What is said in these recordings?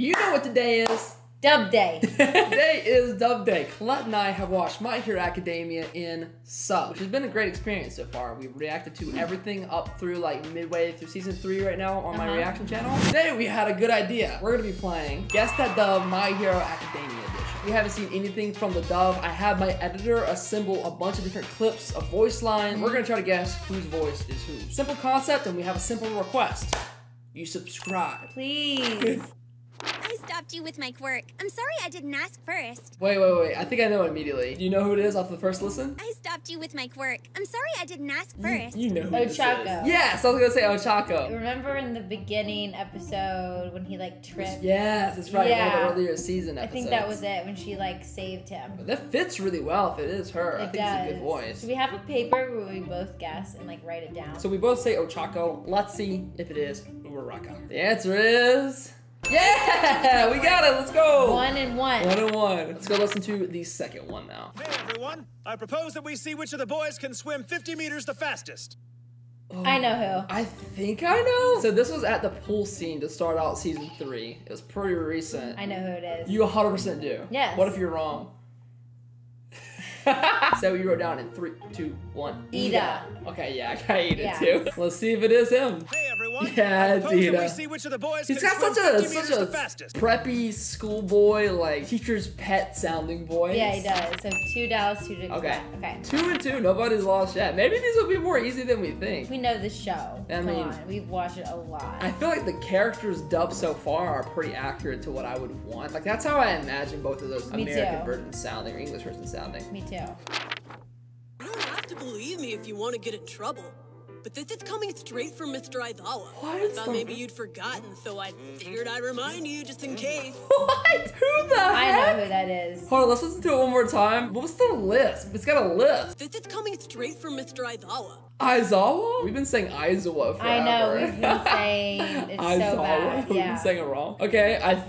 You know what today is. Dub day. today is Dub Day. Colette and I have watched My Hero Academia in sub, which has been a great experience so far. We've reacted to everything up through like midway through season three right now on my Uh-huh. reaction channel. Today we had a good idea. We're gonna be playing Guess That Dub My Hero Academia edition. We haven't seen anything from the dub. I had my editor assemble a bunch of different clips of voice line. We're gonna try to guess whose voice is who. Simple concept, and we have a simple request. You subscribe. Please. I stopped you with my quirk. I'm sorry I didn't ask first. Wait, wait, wait. I think I know immediately. Do you know who it is off the first listen? I stopped you with my quirk. I'm sorry I didn't ask first. You, know who this is. Ochako. Yes, I was gonna say Ochako. Remember in the beginning episode when he like tripped? Yes, that's right. One Yeah. of the earlier season I think that was it when she like saved him. But that fits really well if it is her. I It think it's a does. good voice. So we have a paper where we both guess and like write it down. So we both say Ochako. Let's see if it is Uraraka. The answer is. Yeah! We got it! Let's go! one and one. One and one. Let's go listen to the second one now. Hey everyone, I propose that we see which of the boys can swim 50 meters the fastest. I oh, know who. I think I know. So this was at the pool scene to start out season three. It was pretty recent. I know who it is. You 100% do. Yes. What if you're wrong? so you wrote down in three, two, one. Ida. Okay, yeah, I got Ida Yeah. too. Let's see if it is him. Hey everyone, Yeah, I it's propose we uh, see which of the boys He's can got such a 50 such meters a the fastest. preppy schoolboy, like teacher's pet sounding voice. Yeah, he does. So two Dallas, two to Okay. Okay. Two and two, nobody's lost yet. Maybe these will be more easy than we think. We know the show. I Come mean- on, we've watched it a lot. I feel like the characters dubbed so far are pretty accurate to what I would want. Like that's how I imagine both of those Me American too. versions sounding or English versions sounding. Me too. You don't have to believe me if you want to get in trouble. But this is coming straight from Mr. Aizawa. What? I thought maybe you'd forgotten, so I figured I'd remind you just in case. What? Who the heck? I heck? know who that is. Hold on, let's listen to it one more time. What's the list? It's got a list. This is coming straight from Mr. Aizawa. Aizawa? We've been saying Aizawa forever. I know, we've been saying it's so Aizawa. bad. We've been saying it wrong. Okay, I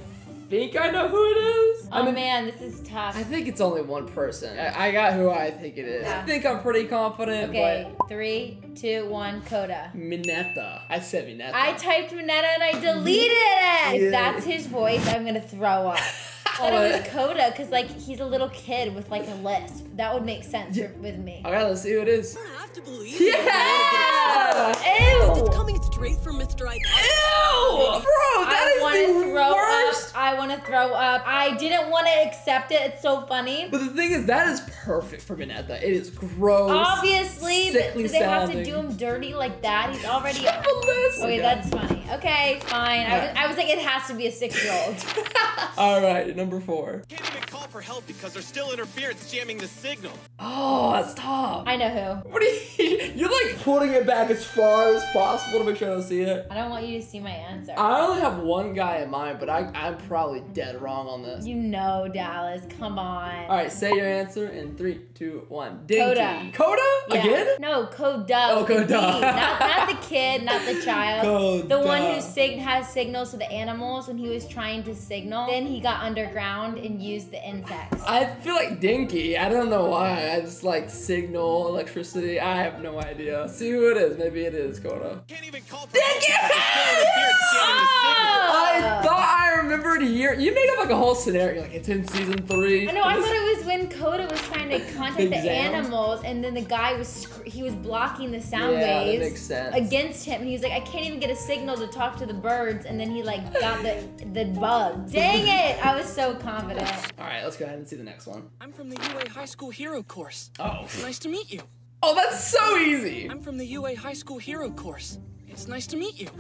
think I know who it is. Oh I mean, man, this is tough. I think it's only one person. I, I got who I think it is. I think I'm pretty confident, Okay, three, two, one, Coda. Mineta. I said Mineta. I typed Mineta and I deleted it. Yeah. If that's his voice, I'm gonna throw up. I thought it was Kota because like he's a little kid with like a lisp. That would make sense for, with me. Okay, let's see who it is. You don't have to believe me. if you wanna Yeah! get in. This Ew! is coming straight from Mr. Aizawa. Ew! Bro, I that want is to the throw worst. up. I want to throw up. I didn't want to accept it. It's so funny. But the thing is, that is perfect for Mineta. It is gross. Obviously, but sickly do they have to do him dirty like that? He's already. Oh, Syphilis. Okay, that's funny. Okay, fine. I was, I was like, it has to be a six-year-old. All right, number four. Can't even call for help because there's still interference jamming the signal. Oh, that's tough. I know who. What are you? You're like putting it back as far as possible to make sure I don't see it. I don't want you to see my answer. I only have one guy in mind, but I, I'm probably dead wrong on this. you know, Dallas. Come on. All right, say your answer in three, two, one. Denki. Coda. Coda Yeah. again? No, Coda. Oh, with a Coda. Not, not the kid, not the child. The one who sig- has signals to the animals when he was trying to signal. Then he got underground and used the insects. I feel like Denki. I don't know why. I just like signal, electricity. I have no idea. See who it is. Maybe it is Koda. Can't even call for help because there's still interference jamming the signal. I thought I remembered a year. You made up like a whole scenario. Like it's in season three. I know. I thought it was when Koda was trying to contact the Exam. animals, and then the guy was he was blocking the sound Yeah, that waves makes sense. against him, and he was like, "I can't even get a signal to talk to the birds," and then he like got the the bug. Dang it! I was so confident. All right, let's go ahead and see the next one. I'm from the UA High School Hero course. Oh. Nice to meet you. Oh, that's so easy. I'm from the UA High School Hero course. It's nice to meet you.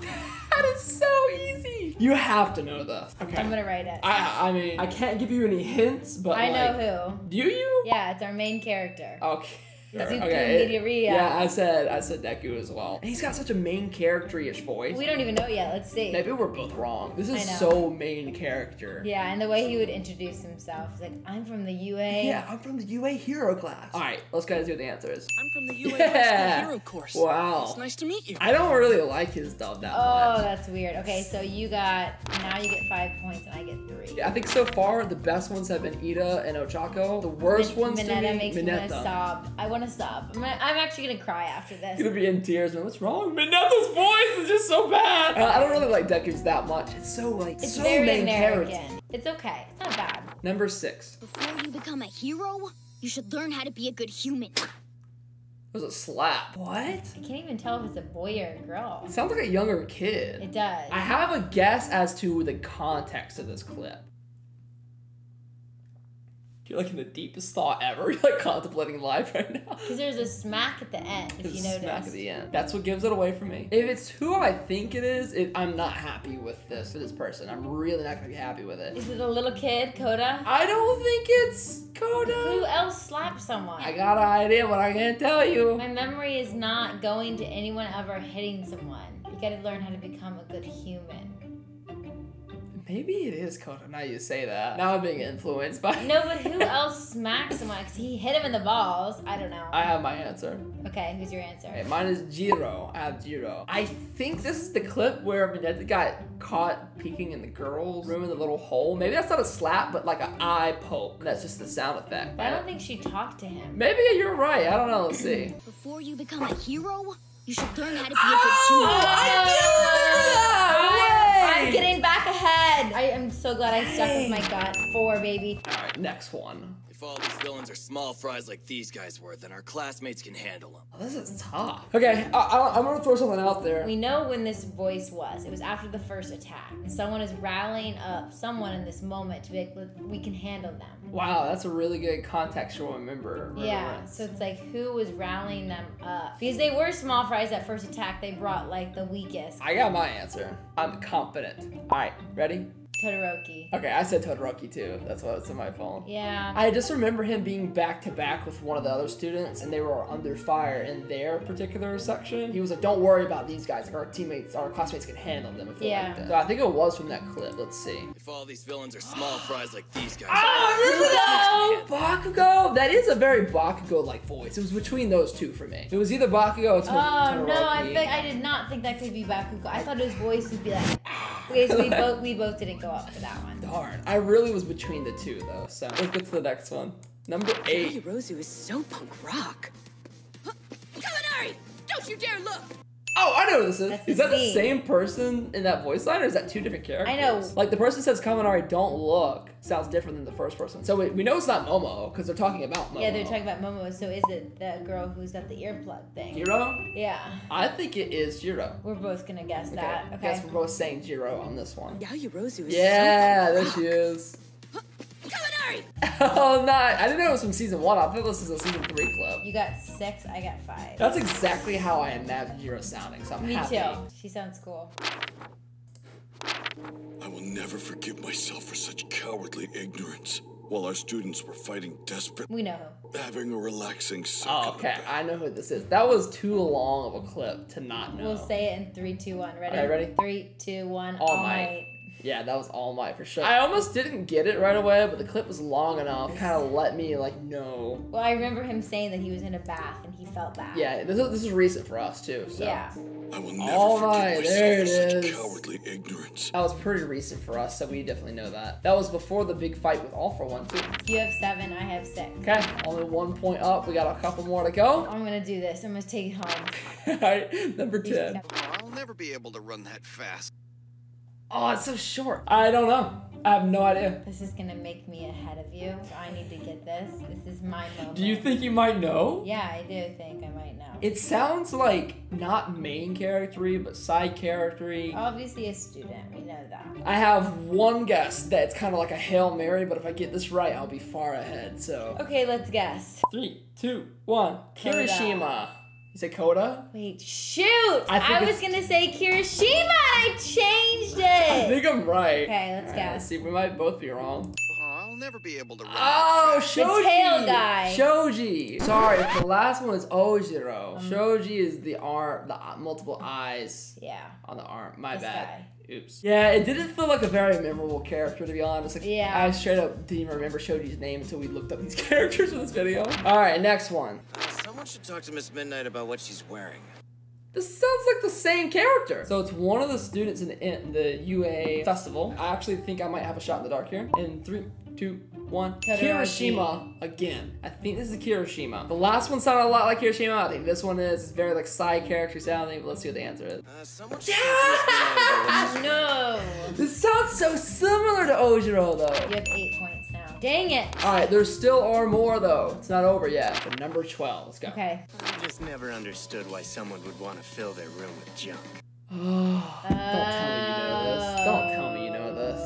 That is so easy. You have to know this. Okay. I'm gonna write it. I I mean I can't give you any hints, but I like, know who. Do you? Yeah, it's our main character. Okay. Zuko Okay. Midoriya. Uh, yeah, I said I said Deku as well. And he's got such a main character-ish voice. We don't even know yet. Let's see. Maybe we're both wrong. This is so main character. Yeah, and the way he would introduce himself, he's like, "I'm from the UA." Yeah, I'm from the UA Hero class. All right, let's go ahead and see what the answer is. I'm from the UA Yeah. High School Hero course. Wow. It's nice to meet you. I don't really like his dub that Oh, much. that's weird. Okay, so you got now you get five points and I get three. Yeah, I think so far the best ones have been Ida and Ochako. The worst ones to Mineta me, makes me want to sob. I want to sob. I'm, gonna, I'm actually gonna cry after this. gonna be in tears, man. What's wrong? Mineta's voice is just so bad. Uh, I don't really like Deku's that much. It's so like It's so very main American. character. It's okay. It's not bad. Number six. Before you become a hero, you should learn how to be a good human. It was a slap. What? I can't even tell if it's a boy or a girl. It sounds like a younger kid. It does. I have a guess as to the context of this clip. You're like in the deepest thought ever. You're like contemplating life right now. Because there's a smack at the end, if There's you notice. smack at the end. That's what gives it away for me. If it's who I think it is, it, I'm not happy with this for this person. I'm really not gonna be happy with it. Is it a little kid, Kota? I don't think it's Kota. Who else slapped someone? I got an idea, but I can't tell you. My memory is not going to anyone ever hitting someone. You gotta learn how to become a good human. Maybe it is Kota. Now you say that. Now I'm being influenced by. No, but who else smacked someone? Because he hit him in the balls. I don't know. I have my answer. Okay, who's your answer? Okay, mine is Jiro. I have Jiro. I think this is the clip where Mineta got caught peeking in the girls' room in the little hole. Maybe that's not a slap, but like an eye poke. That's just the sound effect. But I don't think she talked to him. Maybe you're right. I don't know. Let's see. Before you become a hero, you should learn how to be a good Oh. I do remember that! I'm getting back ahead. I am so glad I stuck with my gut. Four, baby. All right, next one. If all these villains are small fries like these guys were, then our classmates can handle them. Oh, this is tough. Okay, I, I, I'm gonna throw something out there. We know when this voice was. It was after the first attack. Someone is rallying up someone in this moment to be like, "Look, we can handle them. Wow, that's a really good contextual remember. Yeah, remembrance. so it's like who was rallying them up? Because they were small fries at first attack. They brought like the weakest. I got my answer. I'm confident. All right, ready? Todoroki. Okay, I said Todoroki too. That's why it's in my phone. Yeah. I just remember him being back to back with one of the other students, and they were under fire in their particular section. He was like, "Don't worry about these guys. Like our teammates, our classmates can handle them if they're Yeah. like that." So I think it was from that clip. Let's see. If all these villains are small fries like these guys Oh, Bakugo! That is a very Bakugo-like voice. It was between those two for me. It was either Bakugo or Tod- Oh no, I Todoroki. think I did not think that could be Bakugo. I thought his voice would be like. Okay, so we both we both didn't go up for that one. Darn. I really was between the two though. So let's get to the next one. Number eight. Rosu is so punk rock. Huh? Kaminari! Don't you dare look! Oh, I know who this is. That's is the that the scene. same person in that voice line, or is that two different characters? I know. Like the person says Kaminari, don't look, sounds different than the first person. So we, we know it's not Momo because they're talking about Momo. Yeah, they're talking about Momo. So is it the girl who's got the earplug thing? Jiro. Yeah, I think it is Jiro. we're both gonna guess Okay. that. I Okay. guess we're both saying Jiro on this one. Yaoyorozu is Yeah, so there she is. Kaminari! oh, no, I didn't know it was from season one. I thought this was a season three clip. You got six. I got five. That's exactly how I imagine Jiro sounding. So I'm Me happy. too. She sounds cool. I will never forgive myself for such cowardly ignorance. While our students were fighting desperate, We know who. having a relaxing suck Oh, okay. I know who this is. That was too long of a clip to not know. We'll say it in three, two, one. Ready? Okay, ready? Three, two, one. All Might. Yeah, that was All Might for sure. I almost didn't get it right away, but the clip was long enough, kind of let me like know. Well, I remember him saying that he was in a bath and he felt bad. Yeah, this is, this is recent for us too. So Yeah. I will never All forgive there for it such is. cowardly ignorance. that was pretty recent for us, so we definitely know that. That was before the big fight with All for One too. You have seven. I have six. Okay, only one point up. We got a couple more to go. I'm gonna do this. I'm gonna take it home. All right, number ten. I'll never be able to run that fast. Oh, it's so short. I don't know. I have no idea. This is gonna make me ahead of you. So I need to get this. This is my moment. Do you think you might know? Yeah, I do think I might know. It sounds like not main charactery, but side charactery. Obviously a student. We know that. I have one guess that's kind of like a Hail Mary, but if I get this right, I'll be far ahead. So, Okay, let's guess. three, two, one. Kirishima. You say Coda? Wait, shoot! I I, was gonna say Kirishima. and I changed it! I think I'm right. Okay, let's Alright, guess. see, we might both be wrong. I'll never be able to run Oh, that fast. Shoji! tail guy. Shoji! Sorry, the last one is Ojiro. Um, Shoji is the arm, the multiple eyes Yeah. on the arm. My This bad. guy. Oops. Yeah, it didn't feel like a very memorable character to be honest. Like, Yeah. I straight up didn't remember Shoji's name until we looked up these characters for this video. All right, next one. Someone should talk to Miss Midnight about what she's wearing. This sounds like the same character. So it's one of the students in the, in the UA festival. I actually think I might have a shot in the dark here. In three, two, one. Todoroki. Kirishima again. I think this is Kirishima. The last one sounded a lot like Kirishima. I think this one is. It's very like side character sounding. But let's see what the answer is. Uh, someone No. This sounds so similar to Ojiro though. You have eight points now. Dang it. All right, there still are more though. It's not over yet. But number 12, let's go. Okay. I just never understood why someone would want to fill their room with junk. Don't tell me you know this. Don't tell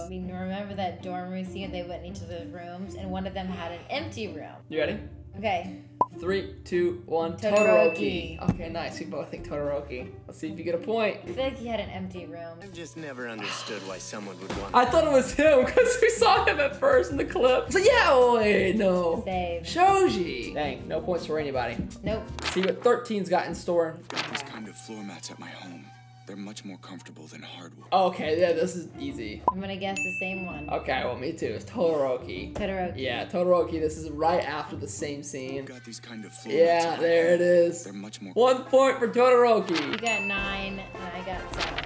me you know I this. mean, remember that dorm room scene? They went into the rooms, and one of them had an empty room. You ready? Okay. Three, two, one. Todoroki. Todoroki. Okay, nice. We both think Todoroki. Let's see if you get a point. I feel like he had an empty room. I just never understood why someone would want. I thought it was him because we saw him at first in the clip. So yeah, oh, wait, no. Save. Shoji. Dang, no points for anybody. Nope. See what 13's got in store. These kind of floor mats at my home. They're much more comfortable than hardwood. Okay, yeah, this is easy. I'm gonna guess the same one. Okay, well, me too. It's Todoroki. Todoroki. Yeah, Todoroki. This is right after the same scene. Got these kind of floor Yeah, there it is. They're much more One point for Todoroki. You got nine, and I got seven.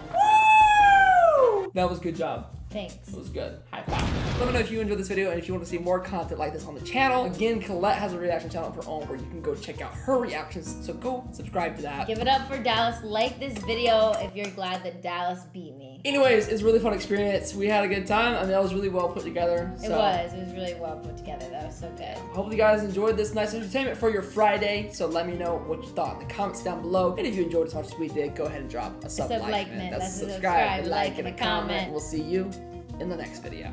That was good job. Thanks. It was good. High five. Let me know if you enjoyed this video and if you want to see more content like this on the channel. Again, Colette has a reaction channel of her own where you can go check out her reactions. So go subscribe to that. Give it up for Dallas. Like this video if you're glad that Dallas beat me. Anyways, it's a really fun experience. We had a good time. I mean, that was really well put together. It was. It was really well put together. That was so good. Hopefully you guys enjoyed this nice entertainment for your Friday. So let me know what you thought in the comments down below. And if you enjoyed as much as we did, go ahead and drop a sub sub like. like, man. man. That's That's a a subscribe, subscribe, like, like, and a and a comment. comment. We'll see you in the next video.